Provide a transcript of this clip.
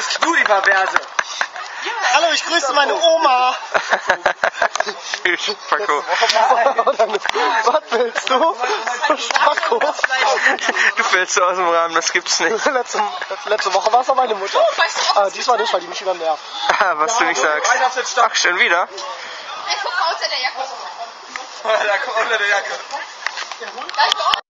bist du die Perverse. Hallo, ich grüße meine Oma. Spacko. Was willst du? Spacko. Du fällst so aus dem Rahmen, das gibt's nicht. Letzte, letzte Woche war es meine Mutter. Oh, ah, diesmal nicht, weil die mich wieder nervt. Ah, Was du nicht sagst. Ach, schon wieder? Ich guck mal unter der Jacke. Da kommt unter der Jacke. Da ist